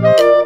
Música